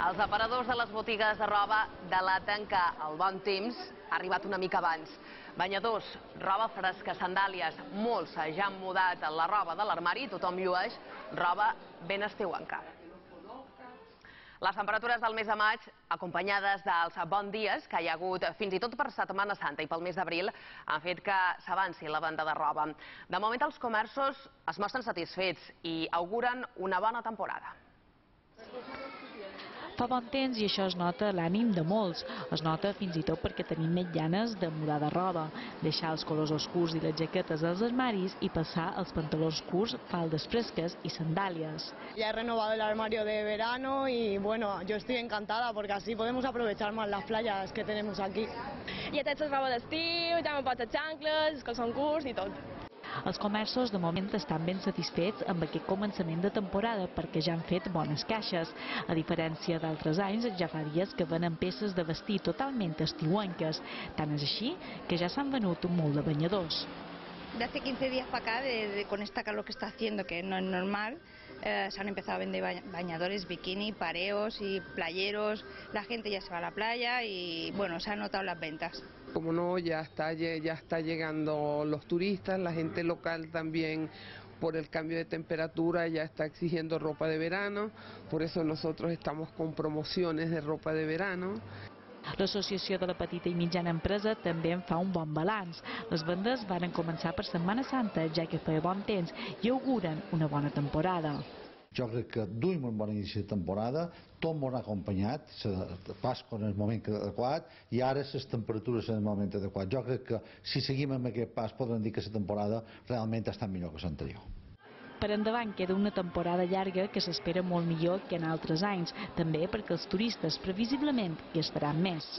Els aparadors de les botigues de roba delaten que el bon temps ha arribat una mica abans. Banyadors, roba fresca, sandàlies, molts ja han mudat la roba de l'armari, tothom llueix roba ben estiuenca. Les temperatures del mes de maig, acompanyades dels bons dies que hi ha hagut fins i tot per Setmana Santa i pel mes d'abril, han fet que s'avanci la venda de roba. De moment els comerços es mostren satisfets i auguren una bona temporada. Fa bon temps i això es nota a l'ànim de molts. Es nota fins i tot perquè tenim més ganes de mudar de roba, deixar els colors oscurs i les jaquetes als armaris i passar els pantalons curts, faldes fresques i sandàlies. Ya he renovado el armario de verano y bueno, yo estoy encantada porque así podemos aprovechar más las playas que tenemos aquí. Ja tens la roba d'estiu, ja me pots els xancles, els calçons curts i tot. Els comerços de moment estan ben satisfets amb aquest començament de temporada perquè ja han fet bones caixes. A diferència d'altres anys, ja fa dies que venen peces de vestir totalment estiuenques. Tant és així que ja s'han venut munt de banyadors. De hace 15 días para acá, de, de- con esta calor que está haciendo, que no es normal, eh, se han empezado a vender ba- bañadores, bikini, pareos y playeros. La gente ya se va a la playa y bueno, se han notado las ventas. Como no, ya está, ya está llegando los turistas, la gente local también por el cambio de temperatura ya está exigiendo ropa de verano, por eso nosotros estamos con promociones de ropa de verano. L'Associació de la Petita i Mitjana Empresa també en fa un bon balanç. Les vendes varen començar per Setmana Santa, ja que feia bon temps, i auguren una bona temporada. Jo crec que duim un bon inici de temporada, tot m'ho ha acompanyat, la Pasqua en el moment adequat i ara les temperatures en el moment adequat. Jo crec que si seguim amb aquest pas podrem dir que la temporada realment està millor que l'anterior. Per endavant queda una temporada llarga que s'espera molt millor que en altres anys, també perquè els turistes previsiblement hi estaran més.